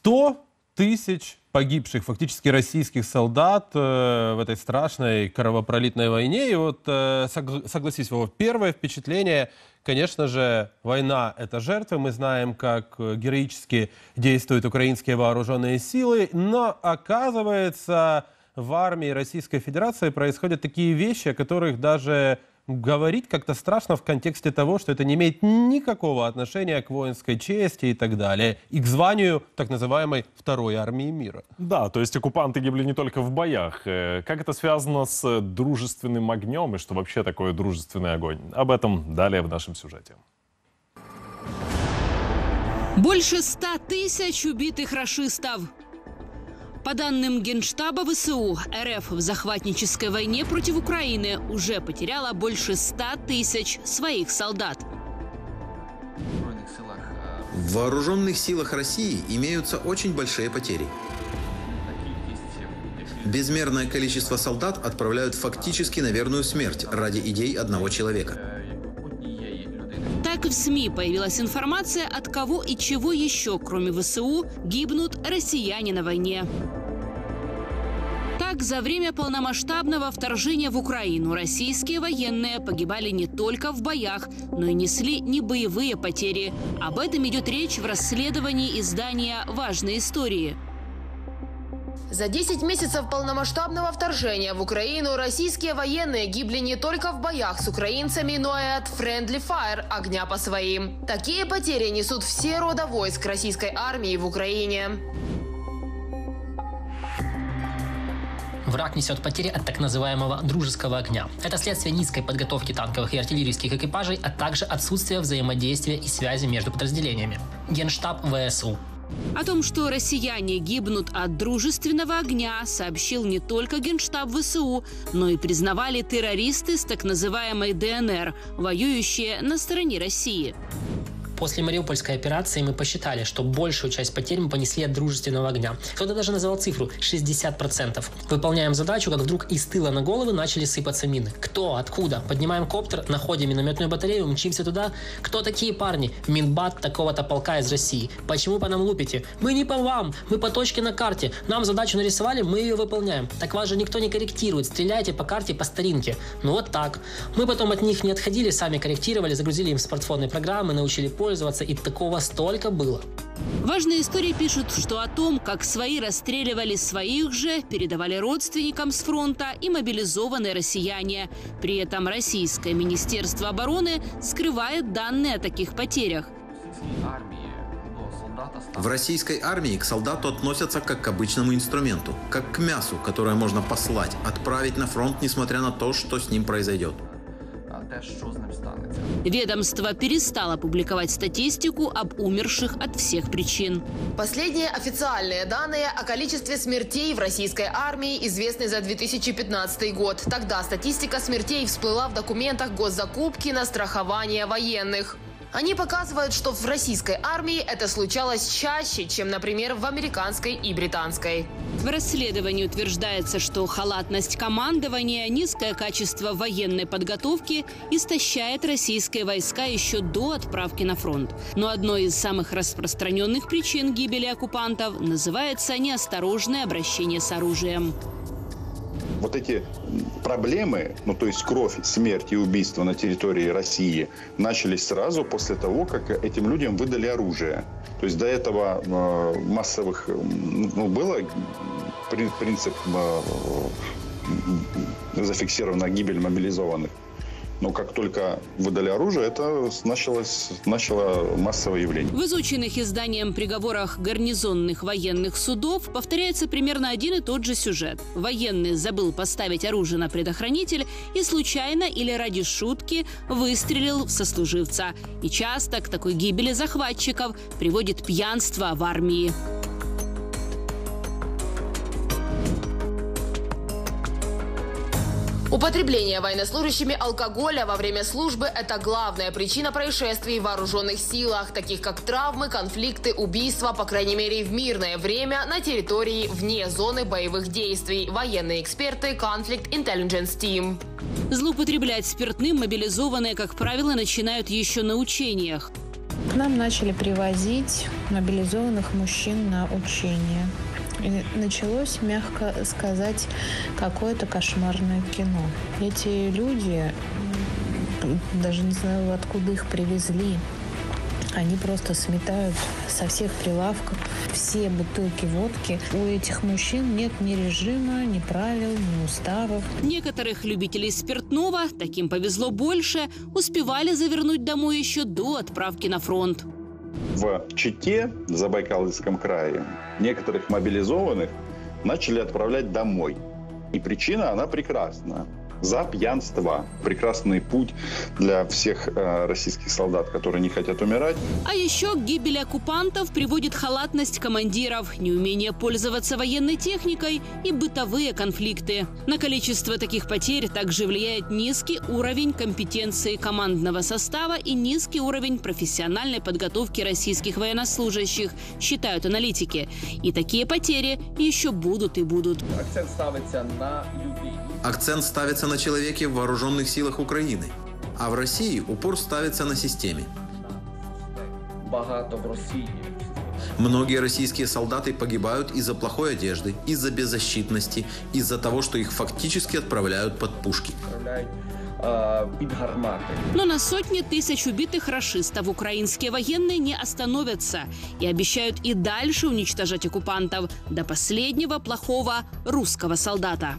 100 тысяч погибших фактически российских солдат э, в этой страшной кровопролитной войне. И вот, э, согла- согласись, Вова, первое впечатление, конечно же, война – это жертвы. Мы знаем, как э, героически действуют украинские вооруженные силы. Но, оказывается, в армии Российской Федерации происходят такие вещи, о которых даже говорить как-то страшно в контексте того, что это не имеет никакого отношения к воинской чести и так далее, и к званию так называемой второй армии мира. Да, то есть оккупанты гибли не только в боях. Э, Как это связано с дружественным огнем и что вообще такое дружественный огонь? Об этом далее в нашем сюжете. Больше ста тысяч убитых рашистов. По данным Генштаба ВСУ, РФ в захватнической войне против Украины уже потеряла больше ста тысяч своих солдат. В вооруженных силах России имеются очень большие потери. Безмерное количество солдат отправляют фактически на верную смерть ради идей одного человека. Так в СМИ появилась информация, от кого и чего еще, кроме ВСУ, гибнут россияне на войне. Так, за время полномасштабного вторжения в Украину российские военные погибали не только в боях, но и несли небоевые потери. Об этом идет речь в расследовании издания «Важные истории». За 10 месяцев полномасштабного вторжения в Украину российские военные гибли не только в боях с украинцами, но и от friendly fire – огня по своим. Такие потери несут все рода войск российской армии в Украине. Враг несет потери от так называемого дружеского огня. Это следствие низкой подготовки танковых и артиллерийских экипажей, а также отсутствия взаимодействия и связи между подразделениями. Генштаб ВСУ. О том, что россияне гибнут от дружественного огня, сообщил не только Генштаб ВСУ, но и признавали террористы с так называемой ДНР, воюющие на стороне России. После Мариупольской операции мы посчитали, что большую часть потерь мы понесли от дружественного огня. Кто-то даже назвал цифру 60%. Выполняем задачу, как вдруг из тыла на головы начали сыпаться мины. Кто? Откуда? Поднимаем коптер, находим минометную батарею, мчимся туда. Кто такие парни? Минбат такого-то полка из России. Почему по нам лупите? Мы не по вам, мы по точке на карте. Нам задачу нарисовали, мы ее выполняем. Так вас же никто не корректирует. Стреляйте по карте по старинке. Ну вот так. Мы потом от них не отходили, сами корректировали, загрузили им смартфонные программы, научили пользоваться, и такого столько было. Важные истории пишут, что о том, как свои расстреливали своих же, передавали родственникам с фронта и мобилизованные россияне. При этом Российское Министерство обороны скрывает данные о таких потерях. В российской армии к солдату относятся как к обычному инструменту, как к мясу, которое можно послать, отправить на фронт, несмотря на то, что с ним произойдет. Ведомство перестало публиковать статистику об умерших от всех причин. Последние официальные данные о количестве смертей в российской армии известны за 2015 год. Тогда статистика смертей всплыла в документах госзакупки на страхование военных. Они показывают, что в российской армии это случалось чаще, чем, например, в американской и британской. В расследовании утверждается, что халатность командования, низкое качество военной подготовки истощает российские войска еще до отправки на фронт. Но одной из самых распространенных причин гибели оккупантов называется неосторожное обращение с оружием. Вот эти проблемы, ну то есть кровь, смерть и убийство на территории России начались сразу после того, как этим людям выдали оружие. То есть до этого э, массовых, ну, было при- принцип э, зафиксирована гибель мобилизованных. Но как только выдали оружие, это началось, начало массовое явление. В изученных изданием приговорах гарнизонных военных судов повторяется примерно один и тот же сюжет. Военный забыл поставить оружие на предохранитель и случайно или ради шутки выстрелил в сослуживца. И часто к такой гибели захватчиков приводит пьянство в армии. Употребление военнослужащими алкоголя во время службы – это главная причина происшествий в вооруженных силах, таких как травмы, конфликты, убийства, по крайней мере, в мирное время на территории вне зоны боевых действий. Военные эксперты Conflict Intelligence Team. Злоупотреблять спиртным мобилизованные, как правило, начинают еще на учениях. К нам начали привозить мобилизованных мужчин на учения. И началось, мягко сказать, какое-то кошмарное кино. Эти люди, даже не знаю, откуда их привезли, они просто сметают со всех прилавков все бутылки водки. У этих мужчин нет ни режима, ни правил, ни уставов. Некоторых любителей спиртного, таким повезло больше, успевали завернуть домой еще до отправки на фронт. В Чите, в Забайкальском крае, некоторых мобилизованных начали отправлять домой. И причина, она прекрасна. За пьянство. Прекрасный путь для всех э, российских солдат, которые не хотят умирать. А еще к гибели оккупантов приводит халатность командиров, неумение пользоваться военной техникой и бытовые конфликты. На количество таких потерь также влияет низкий уровень компетенции командного состава и низкий уровень профессиональной подготовки российских военнослужащих, считают аналитики. И такие потери еще будут и будут. Акцент ставиться на людей. Акцент ставится на человеке в вооруженных силах Украины. А в России упор ставится на системе. Багато в Росії Многие российские солдаты погибают из-за плохой одежды, из-за беззащитности, из-за того, что их фактически отправляют под пушки. відправляють е, під гармати. Но на сотни тысяч убитых рашистов украинские военные не остановятся и обещают и дальше уничтожать оккупантов до последнего плохого русского солдата.